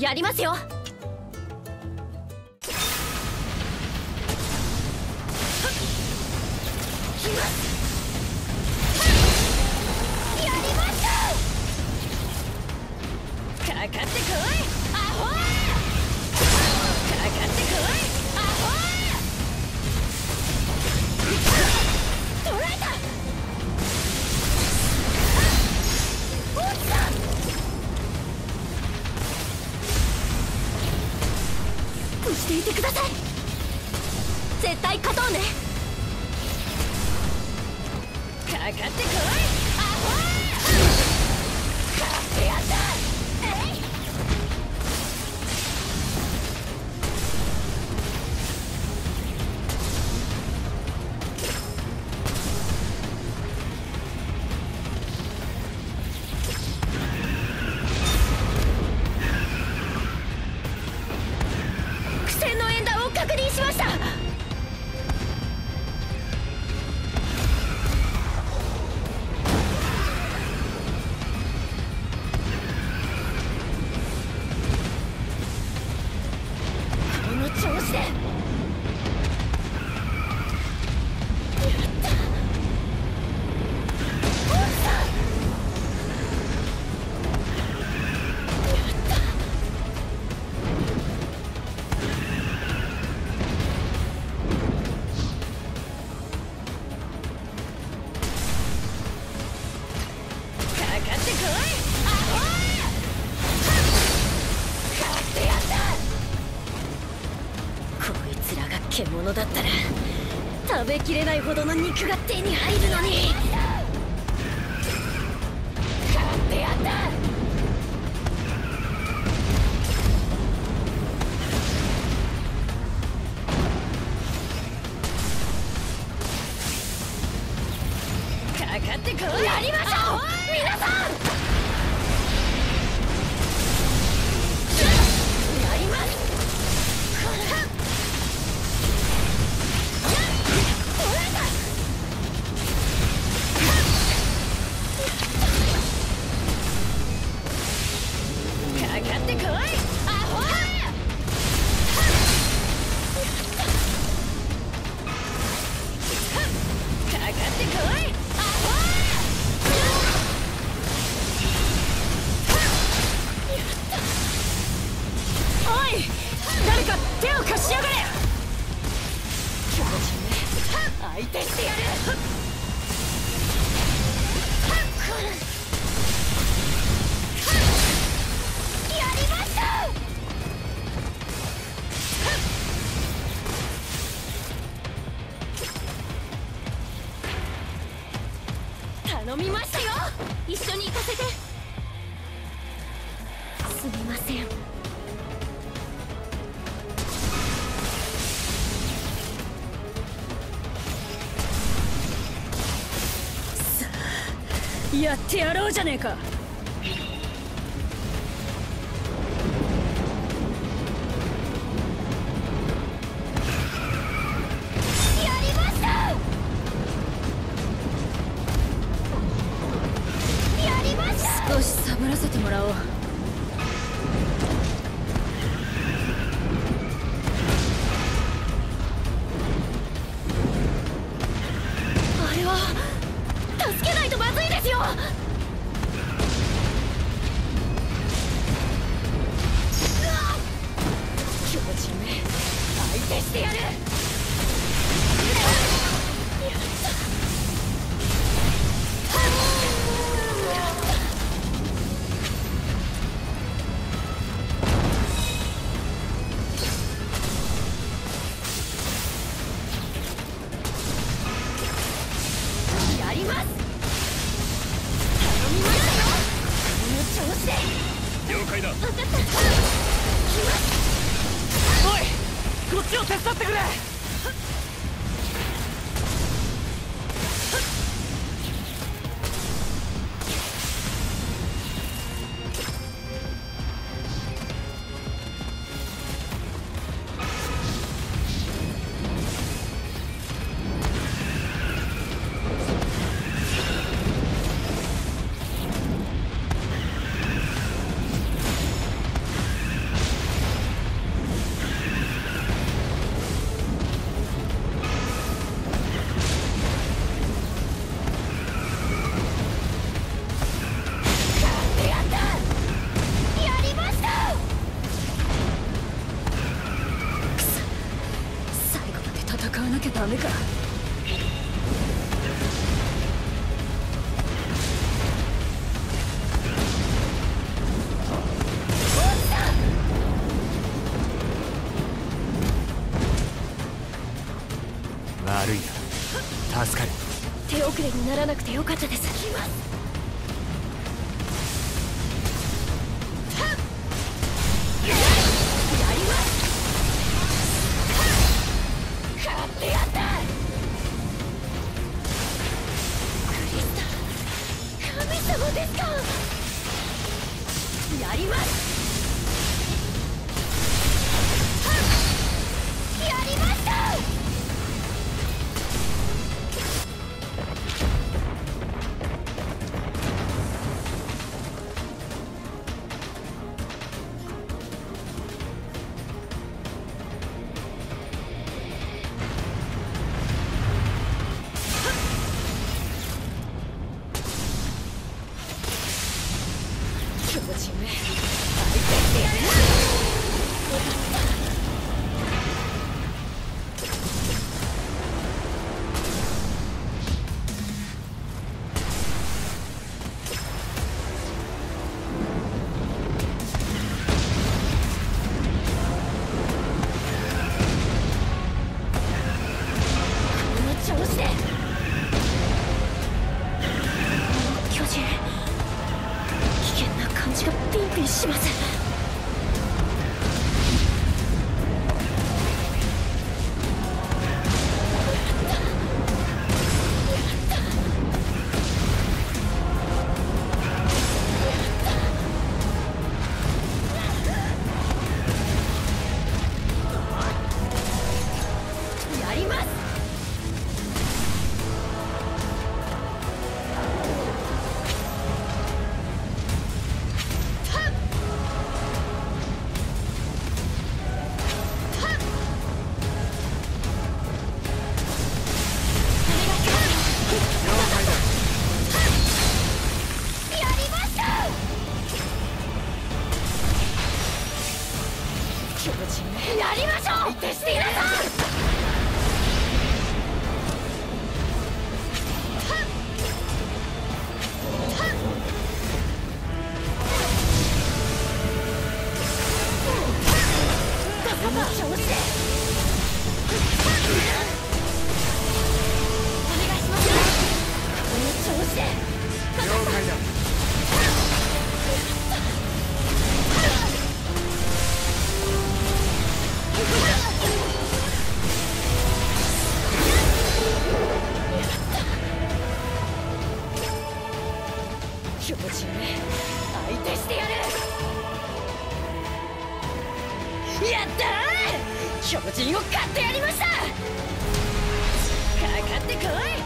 やりますよ。かかってこい。していてください。絶対勝とうね。かかってこい。獣だったら食べきれないほどの肉が手に入るのに。勝ってやったかかってこい。やりますすみません。やってやろうじゃねえか。この調子で。了解だ。分かった来ますおいこっちを手伝ってくれ。わなきゃダメか。悪いな。助かる。手遅れにならなくてよかったです。ですか。やります。相手していなさい。ってこい！